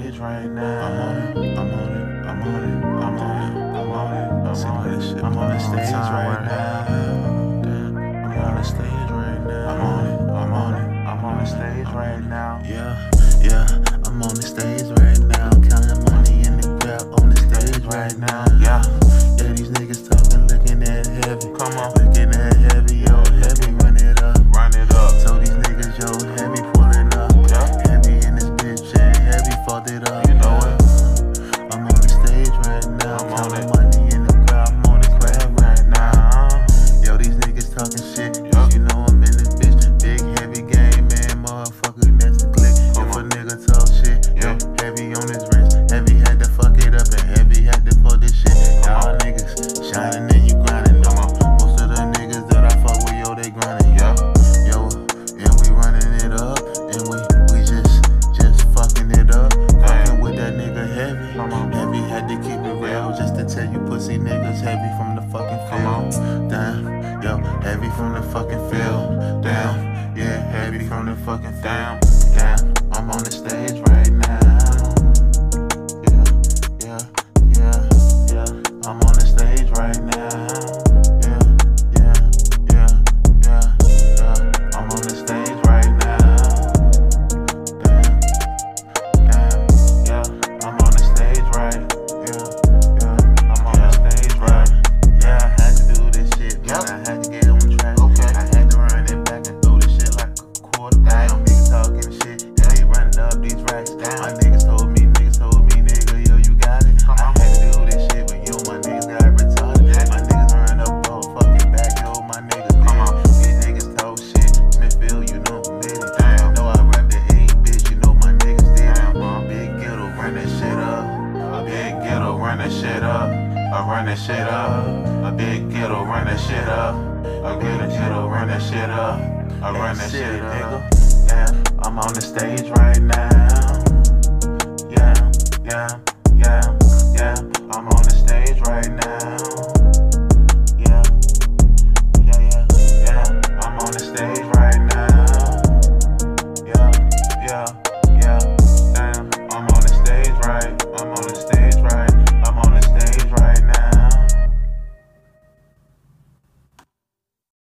stage right now. I'm on it, I'm on it, I'm on it, I'm on it, I'm on it, I'm on it. I'm on the stage right now. I'm on the stage right now. I'm on it, I'm on it, I'm on the stage right now. Yeah, yeah, I'm on the stage. to tell you pussy niggas heavy from the fucking field. Damn, yo, heavy from the fucking field. Damn, yeah, heavy from the fucking field. Damn, damn, I'm on the stage right now. Yeah, yeah, yeah, yeah, I'm on the stage right now. that shit up. I run that shit up. A big ghetto run that shit up. A ghetto ghetto run that shit up. I run that shit, up. Yeah, I'm on the